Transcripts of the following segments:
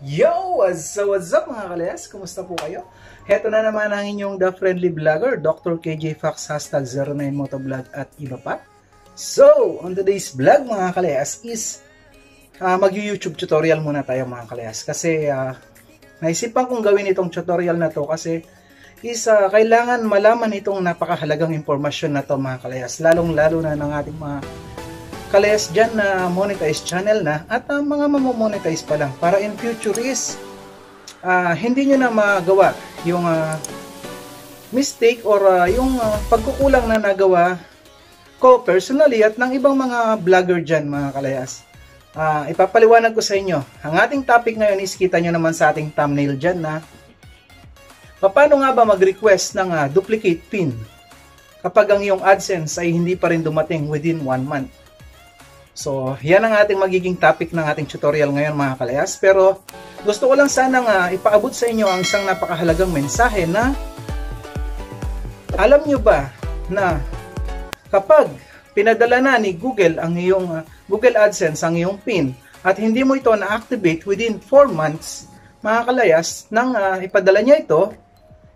Yo! So what's up mga kalayas? Kumusta po kayo? Heto na naman ang inyong The Friendly Vlogger, Dr. KJ Fox, hashtag 09motovlog at iba pa. So, on today's vlog mga kalayas is uh, mag-YouTube tutorial muna tayo mga kalayas. Kasi uh, naisipan kong gawin itong tutorial na to kasi is uh, kailangan malaman itong napakahalagang impormasyon na to mga kalayas. Lalong lalo na ng ating mga kalayas dyan na monetize channel na at uh, mga mamomonetize pa lang para in future is uh, hindi nyo na magawa yung uh, mistake or uh, yung uh, pagkukulang na nagawa ko personally at ng ibang mga vlogger dyan mga kalayas. Uh, ipapaliwanag ko sa inyo. Ang ating topic ngayon is kita nyo naman sa ating thumbnail dyan na paano nga ba mag-request ng uh, duplicate pin kapag ang iyong AdSense ay hindi pa rin dumating within 1 month. So, yan ang ating magiging topic ng ating tutorial ngayon mga kalayas. Pero, gusto ko lang sana nga ipaabot sa inyo ang isang napakahalagang mensahe na alam nyo ba na kapag pinadala na ni Google ang iyong uh, Google AdSense ang iyong PIN at hindi mo ito na-activate within 4 months, mga kalayas, nang uh, ipadala niya ito,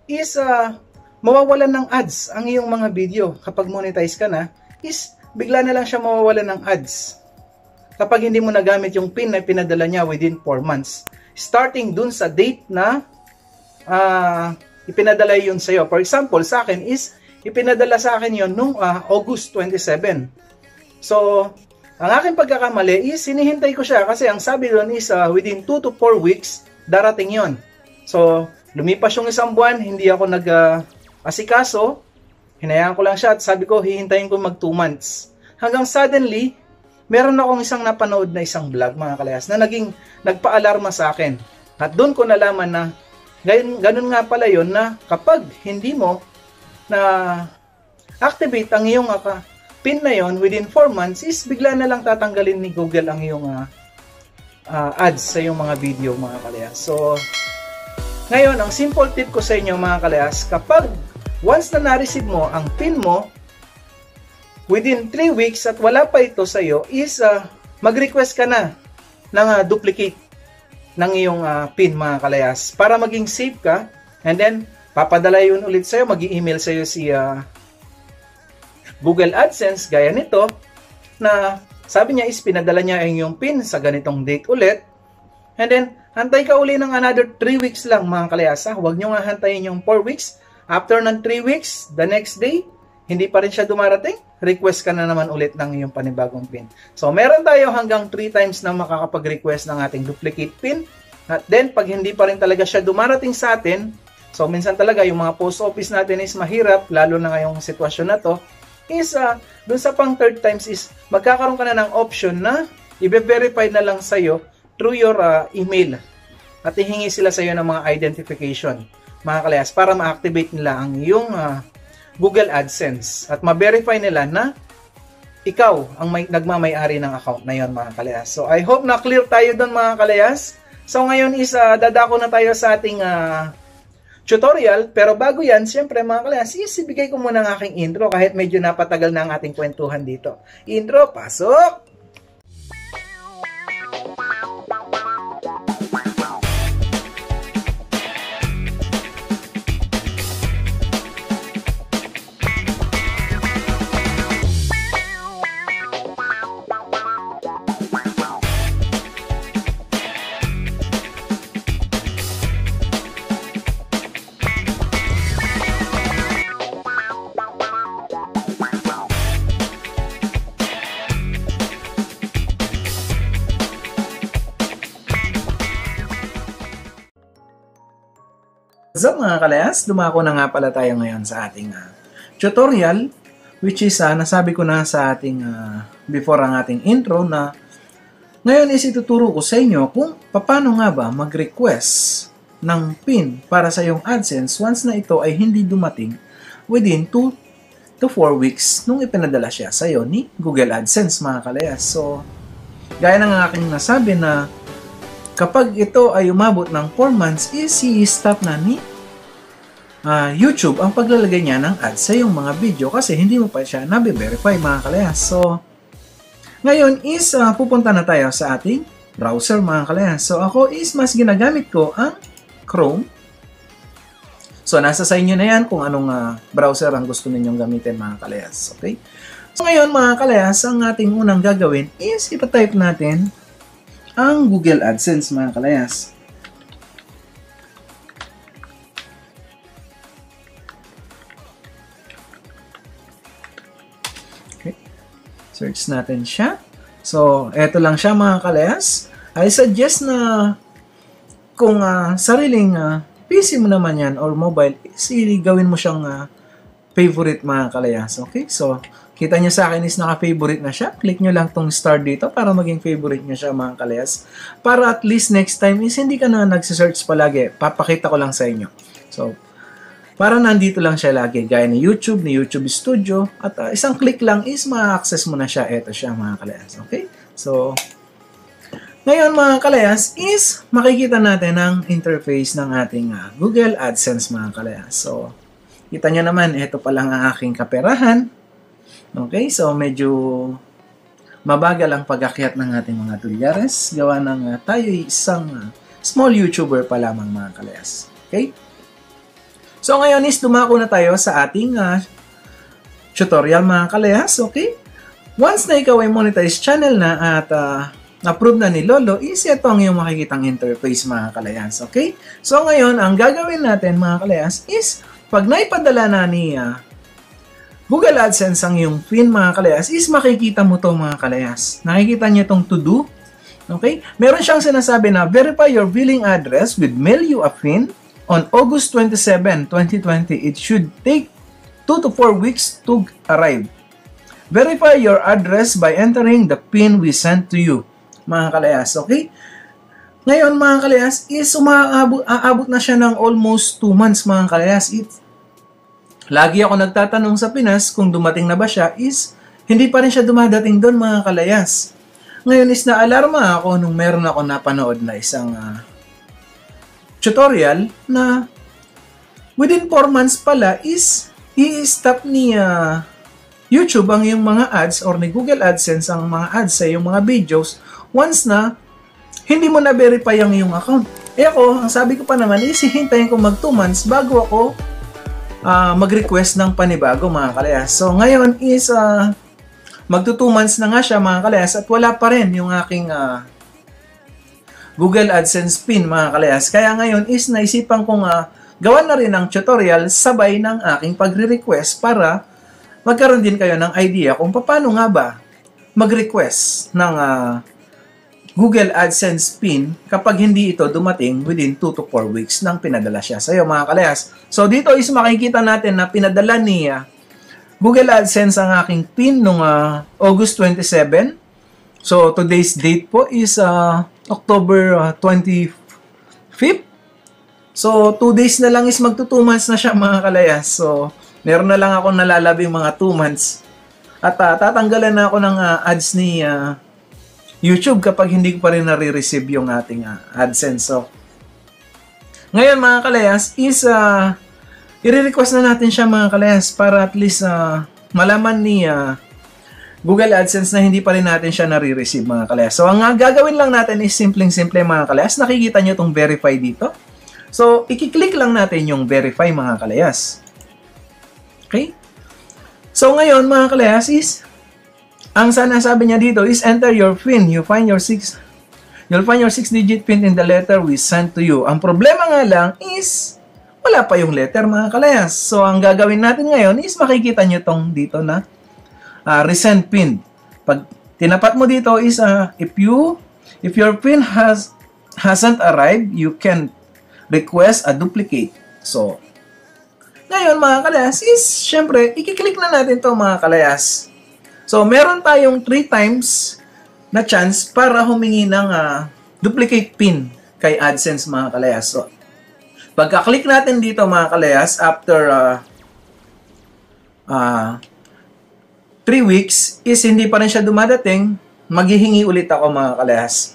is uh, mawawalan ng ads ang iyong mga video kapag monetize ka na, is bigla na lang siya mawawalan ng ads. Kapag hindi mo nagamit yung PIN na pinadala niya within 4 months. Starting dun sa date na uh, ipinadala yun sa'yo. For example, sa akin is, ipinadala sa akin yun nung uh, August 27. So, ang aking pagkakamali is, sinihintay ko siya kasi ang sabi doon is uh, within 2 to 4 weeks, darating yon. So, lumipas yung isang buwan, hindi ako nag uh, Hinayaan ko lang siya at sabi ko, hihintayin ko mag 2 months. Hanggang suddenly, meron akong isang napanood na isang vlog mga kalayas na naging nagpaalarma sa akin. At doon ko nalaman na ganun, ganun nga pala yon na kapag hindi mo na activate ang iyong uh, pin na yon within 4 months is bigla na lang tatanggalin ni Google ang iyong uh, uh, ads sa iyong mga video mga kalayas. So, ngayon, ang simple tip ko sa inyo mga kalayas, kapag Once na na-receive mo ang PIN mo, within 3 weeks at wala pa ito sa iyo, is uh, mag-request ka na ng uh, duplicate ng iyong uh, PIN mga kalayas. Para maging safe ka and then papadala yun ulit sa iyo, mag-email sa iyo si uh, Google AdSense gaya nito na sabi niya is pinadala niya ang iyong PIN sa ganitong date ulit. And then hantay ka uli ng another 3 weeks lang mga kalayas ha? huwag nyo nga hantayin yung 4 weeks After ng 3 weeks, the next day, hindi pa rin siya dumarating, request ka na naman ulit ng iyong panibagong PIN. So, meron tayo hanggang 3 times na makakapag-request ng ating duplicate PIN. At then, pag hindi pa rin talaga siya dumarating sa atin, so minsan talaga yung mga post office natin is mahirap, lalo na ngayong sitwasyon na to, is uh, dun sa pang third times is magkakaroon ka na ng option na i-verify na lang sa'yo through your uh, email at ihingi sila sa'yo ng mga identification mga kalayas para ma-activate nila ang iyong uh, Google AdSense at ma-verify nila na ikaw ang may, nagmamay-ari ng account na yon mga kalayas. So I hope na clear tayo doon mga kalayas. So ngayon is uh, dadako na tayo sa ating uh, tutorial. Pero bago yan, siyempre mga kalayas, isibigay ko muna ang aking intro kahit medyo napatagal na ang ating kwentuhan dito. Intro, pasok! What's up mga kalayas? Dumako na nga pala tayo ngayon sa ating uh, tutorial which is uh, nasabi ko na sa ating uh, before ang ating intro na ngayon is ituturo ko sa inyo kung paano nga ba mag-request ng PIN para sa iyong AdSense once na ito ay hindi dumating within 2 to 4 weeks nung ipinadala siya sa iyo ni Google AdSense mga kalayas. So, gaya ng aking nasabi na kapag ito ay umabot ng 4 months, is i-stop na ni uh, YouTube ang paglalagay niya ng ads sa iyong mga video kasi hindi mo pa siya nabe-verify mga kalayas. So, ngayon is uh, pupunta na tayo sa ating browser mga kalayas. So ako is mas ginagamit ko ang Chrome. So nasa sa inyo na yan kung anong uh, browser ang gusto ninyong gamitin mga kalayas. Okay? So ngayon mga kalayas, ang ating unang gagawin is ipatype natin ang Google AdSense mga kalayas. Search natin siya. So, eto lang siya mga kalayas. I suggest na kung uh, sariling uh, PC mo naman yan or mobile, is gawin mo siyang uh, favorite mga kalayas. Okay? So, kita nyo sa akin is naka-favorite na siya. Click nyo lang tong star dito para maging favorite nyo siya mga kalayas. Para at least next time is hindi ka na nagsisearch palagi. Papakita ko lang sa inyo. So, para nandito lang siya lagi. Gaya ni YouTube, ni YouTube Studio. At uh, isang click lang is ma-access mo na siya. Ito siya mga kalayas. Okay? So, ngayon mga kalayas is makikita natin ang interface ng ating uh, Google AdSense mga kalayas. So, kita nyo naman, ito pa lang ang aking kaperahan. Okay, so medyo mabagal ang pag-akyat ng ating mga tulyares. Gawa ng uh, tayo isang uh, small YouTuber pa lamang mga kalayas. Okay? So ngayon is dumako na tayo sa ating uh, tutorial mga kalayas. Okay? Once na ikaw ay monetize channel na at uh, approve na ni Lolo, is ito ang iyong makikitang interface mga kalayas. Okay? So ngayon, ang gagawin natin mga kalayas is pag naipadala na ni uh, Google AdSense ang iyong pin mga kalayas is makikita mo to mga kalayas. Nakikita niyo itong to do. Okay? Meron siyang sinasabi na verify your billing address with mail you a pin on August 27, 2020. It should take 2 to 4 weeks to arrive. Verify your address by entering the PIN we sent to you, mga kalayas. Okay? Ngayon, mga kalayas, is umaabot aabot na siya ng almost 2 months, mga kalayas. It, lagi ako nagtatanong sa Pinas kung dumating na ba siya, is hindi pa rin siya dumadating doon, mga kalayas. Ngayon is na-alarma ako nung meron ako napanood na isang uh, tutorial na within 4 months pala is i-stop ni uh, YouTube ang yung mga ads or ni Google AdSense ang mga ads sa yung mga videos once na hindi mo na-verify ang iyong account. Eh ako, ang sabi ko pa naman is hihintayin ko mag 2 months bago ako uh, mag-request ng panibago mga kalayas. So ngayon is uh, magto 2 months na nga siya mga kalayas at wala pa rin yung aking uh, Google AdSense pin mga kalayas. Kaya ngayon is naisipan kong uh, gawan na rin ng tutorial sabay ng aking pagre-request para magkaroon din kayo ng idea kung paano nga ba mag-request ng uh, Google AdSense PIN kapag hindi ito dumating within 2 to 4 weeks nang pinadala siya sa iyo mga kalayas. So dito is makikita natin na pinadala niya Google AdSense ang aking PIN noong uh, August 27. So today's date po is uh, October uh, 25th. So 2 days na lang is magto 2 months na siya mga kalayas. So Meron na lang ako nalalabing mga 2 months. At uh, tatanggalan na ako ng uh, ads ni uh, YouTube kapag hindi ko pa rin nare-receive yung ating uh, AdSense. So, ngayon mga kalayas is uh, i-request na natin siya mga kalayas para at least uh, malaman ni uh, Google AdSense na hindi pa rin natin siya nare-receive mga kalayas. So, ang uh, gagawin lang natin is simpleng-simple mga kalayas. Nakikita nyo itong verify dito. So, i-click lang natin yung verify mga kalayas. Okay? So ngayon mga kalayas is, ang sana sabi niya dito is enter your PIN. You find your 6 You'll find your 6-digit PIN in the letter we sent to you. Ang problema nga lang is, wala pa yung letter mga kalayas. So, ang gagawin natin ngayon is makikita nyo tong dito na uh, resend PIN. Pag tinapat mo dito is, uh, if you, if your PIN has, hasn't arrived, you can request a duplicate. So, ngayon mga kalayas is, syempre, ikiklik na natin to mga kalayas. So, meron tayong 3 times na chance para humingi ng uh, duplicate pin kay AdSense mga kalayas. So, pagka-click natin dito mga kalayas, after uh, uh, 3 weeks is hindi pa rin siya dumadating, maghihingi ulit ako mga kalayas.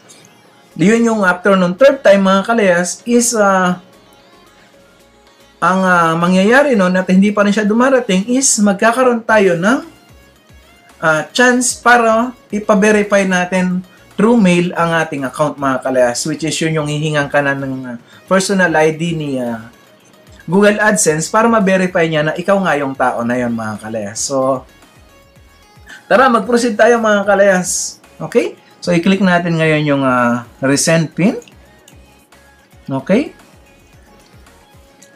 Yun yung after nung third time mga kalayas is uh, ang uh, mangyayari noon at hindi pa rin siya dumarating is magkakaroon tayo ng uh, chance para ipa-verify natin through mail ang ating account mga kalayas which is yun yung hihingan ka na ng personal ID ni uh, Google AdSense para ma-verify niya na ikaw nga yung tao na yon mga kalayas. So, tara mag-proceed tayo mga kalayas. Okay? So, i-click natin ngayon yung uh, resend pin. Okay?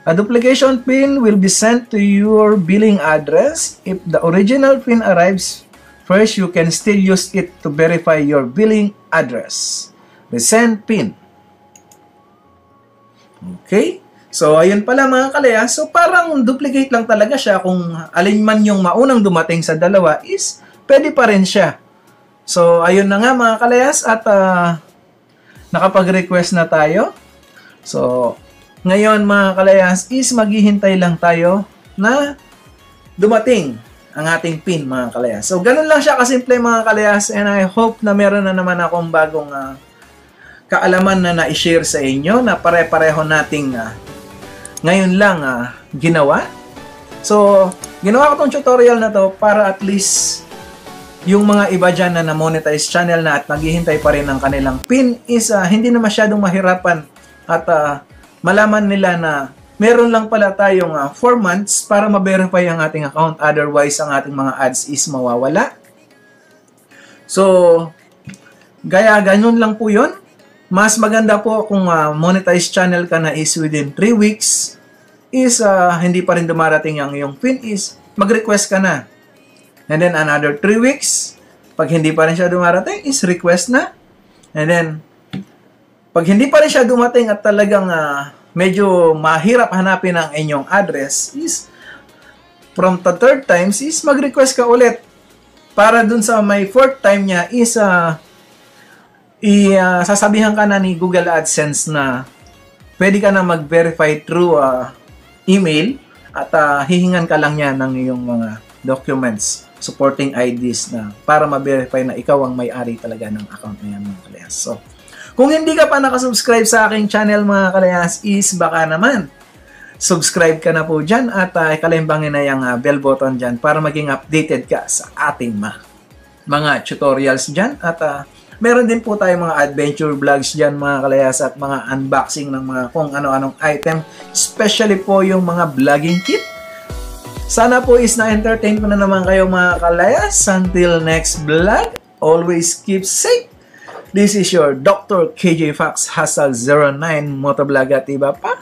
A duplication pin will be sent to your billing address. If the original pin arrives First, you can still use it to verify your billing address. Resend PIN. Okay? So, ayun pala mga kalaya. So, parang duplicate lang talaga siya. Kung alin man yung maunang dumating sa dalawa is, pwede pa rin siya. So, ayun na nga mga kalayas. At uh, nakapag-request na tayo. So, ngayon mga kalayas is maghihintay lang tayo na dumating ang ating pin mga kalayas. So, ganun lang siya kasimple mga kalayas and I hope na meron na naman akong bagong uh, kaalaman na na-share sa inyo na pare-pareho nating uh, ngayon lang uh, ginawa. So, ginawa ko tong tutorial na to para at least yung mga iba dyan na na-monetize channel na at naghihintay pa rin ng kanilang pin is uh, hindi na masyadong mahirapan at uh, malaman nila na meron lang pala tayong 4 uh, ah, months para ma-verify ang ating account. Otherwise, ang ating mga ads is mawawala. So, gaya ganun lang po yon. Mas maganda po kung uh, monetized channel ka na is within 3 weeks is uh, hindi pa rin dumarating ang iyong pin is mag-request ka na. And then another 3 weeks, pag hindi pa rin siya dumarating is request na. And then, pag hindi pa rin siya dumating at talagang uh, medyo mahirap hanapin ang inyong address is from the third times is mag-request ka ulit para dun sa may fourth time niya is uh, i, uh, sasabihan ka na ni Google AdSense na pwede ka na mag-verify through uh, email at uh, hihingan ka lang niya ng iyong mga documents supporting IDs na para ma-verify na ikaw ang may-ari talaga ng account na yan mga kalayas. So, kung hindi ka pa nakasubscribe sa aking channel mga kalayas is baka naman subscribe ka na po dyan at uh, kalimbangin na yung uh, bell button dyan para maging updated ka sa ating ma mga tutorials dyan. At uh, meron din po tayong mga adventure vlogs dyan mga kalayas at mga unboxing ng mga kung ano-anong item. Especially po yung mga vlogging kit sana po is na-entertain ko na naman kayo mga kalayas until next vlog always keep safe This is your Dr. KJ Fox Hassel 09 Motovlog at iba pa.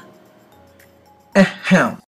Ahem.